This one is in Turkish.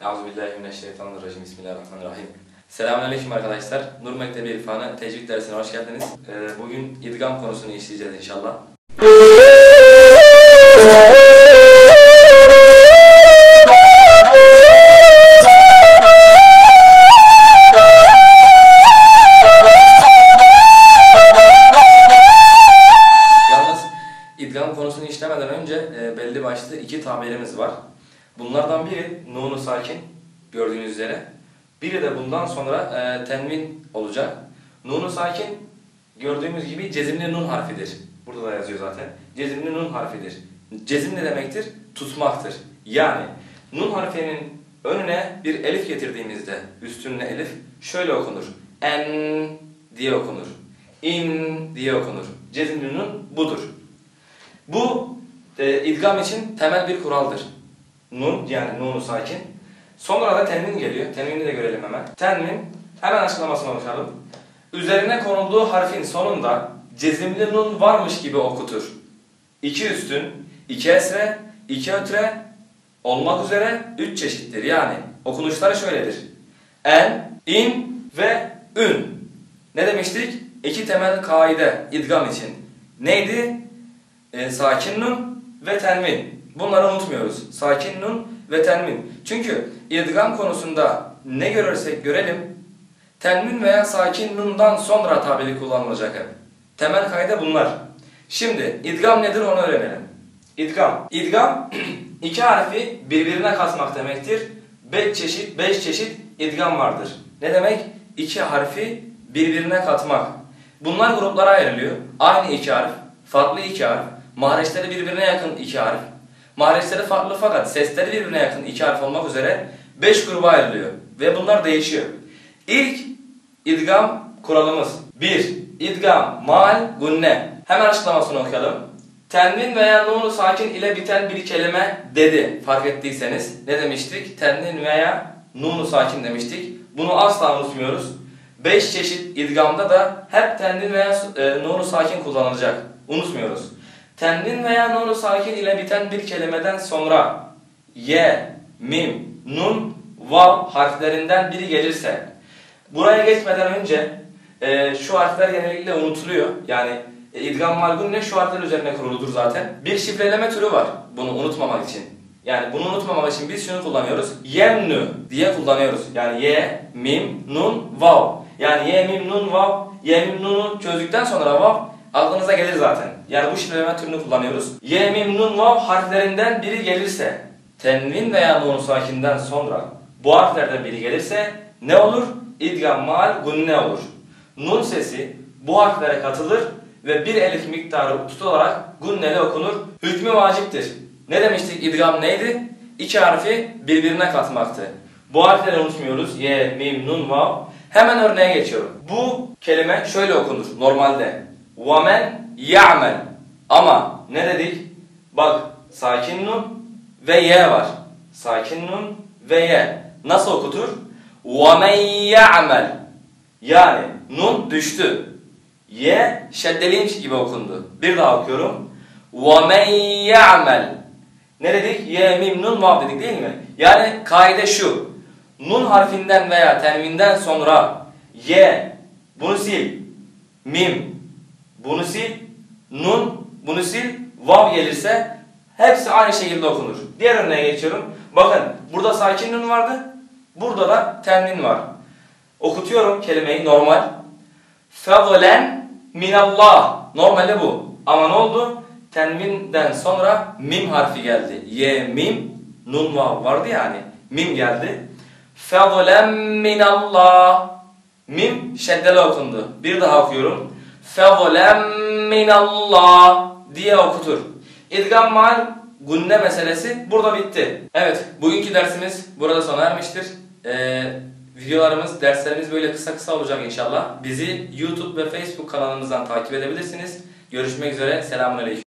Euzubillahimineşşeytanirracim. Bismillahirrahmanirrahim. Selamünaleyküm arkadaşlar. Nur Mektebi İrfanı Tecvid dersine hoş geldiniz. Ee, bugün idgam konusunu işleyeceğiz inşallah. Bunlardan biri nunu sakin gördüğünüz üzere. Biri de bundan sonra e, tenvin olacak. Nunu sakin gördüğümüz gibi cezimli nun harfidir. Burada da yazıyor zaten. Cezimli nun harfidir. Cezim ne demektir? Tutmaktır. Yani nun harfinin önüne bir elif getirdiğimizde üstünne elif şöyle okunur. En diye okunur. İn diye okunur. Cezimli nun budur. Bu e, idgam için temel bir kuraldır. Nun yani nunu sakin. Sonra da tenvin geliyor. Tenvini de görelim hemen. Tenvin hemen açıklamasına bakalım. Üzerine konulduğu harfin sonunda cezimli nun varmış gibi okutur. İki üstün, iki esre, iki ötre olmak üzere üç çeşittir. Yani okunuşları şöyledir. En, in ve ün. Ne demiştik? İki temel kaide idgam için. Neydi? E, sakin nun ve tenvin. Bunları unutmuyoruz. Sakin nun ve tenvin. Çünkü idgam konusunda ne görürsek görelim tenvin veya sakin nundan sonra tabiri kullanılacak hep. Temel kayda bunlar. Şimdi idgam nedir onu öğrenelim. İdgam. İdgam iki harfi birbirine katmak demektir. Beş çeşit, beş çeşit idgam vardır. Ne demek? İki harfi birbirine katmak. Bunlar gruplara ayrılıyor. Aynı iki harf, farklı iki harf, mahreçleri birbirine yakın iki harf, mahreçleri farklı fakat sesleri birbirine yakın iki harf olmak üzere beş gruba ayrılıyor. Ve bunlar değişiyor. İlk idgam kuralımız. 1. İdgam, mal, gunne. Hemen açıklamasını okuyalım. Tenvin veya nunu sakin ile biten bir kelime dedi fark ettiyseniz. Ne demiştik? Tenvin veya nunu sakin demiştik. Bunu asla unutmuyoruz. 5 çeşit idgamda da hep tenvin veya e, nunu sakin kullanılacak. Unutmuyoruz. Tenvin veya nunu sakin ile biten bir kelimeden sonra ye, mim, nun, vav harflerinden biri gelirse buraya geçmeden önce e, şu harfler genellikle unutuluyor. Yani e, idgam malgun ne? Şu harfler üzerine kuruludur zaten. Bir şifreleme türü var bunu unutmamak için. Yani bunu unutmamak için biz şunu kullanıyoruz. Yemnü diye kullanıyoruz. Yani ye, mim, nun, vav. Yani ye, mim, nun, vav. Ye, mim, nunu çözdükten sonra vav aklınıza gelir zaten. Yani bu şifreleme türünü kullanıyoruz. Ye, mim, nun, vav harflerinden biri gelirse tenvin veya nun sakinden sonra bu harflerden biri gelirse ne olur? İdgam mal gunne olur. Nun sesi bu harflere katılır ve bir elif miktarı tutularak gunneli okunur. Hükmü vaciptir. Ne demiştik idgam neydi? İki harfi birbirine katmaktı. Bu harfleri unutmuyoruz. Ye, mim, nun, vav. Hemen örneğe geçiyorum. Bu kelime şöyle okunur normalde. وَمَنْ يَعْمَلْ Ama ne dedik? Bak sakin nun ve ye var. Sakin nun ve ye. Nasıl okutur? وَمَنْ يَعْمَلْ Yani nun düştü. Ye şeddeliymiş gibi okundu. Bir daha okuyorum. وَمَنْ يَعْمَلْ Ne dedik? Ye, mim, nun, vav dedik değil mi? Yani kaide şu. Nun harfinden veya tenvinden sonra ye, bunu sil. Mim, bunu sil. Nun, bunu sil. Vav gelirse hepsi aynı şekilde okunur. Diğer örneğe geçiyorum. Bakın burada sakin nun vardı. Burada da tenvin var. Okutuyorum kelimeyi normal. Fevlen minallah. Normalde bu. Ama ne oldu? Tenvinden sonra mim harfi geldi. Ye mim nun vav vardı yani. Mim geldi. Fevlen minallah. Mim şeddeli okundu. Bir daha okuyorum. Fevlen minallah diye okutur. İdgam mal gunne meselesi burada bitti. Evet, bugünkü dersimiz burada sona ermiştir. Ee, videolarımız, derslerimiz böyle kısa kısa olacak inşallah. Bizi YouTube ve Facebook kanalımızdan takip edebilirsiniz. Görüşmek üzere. Selamünaleyküm.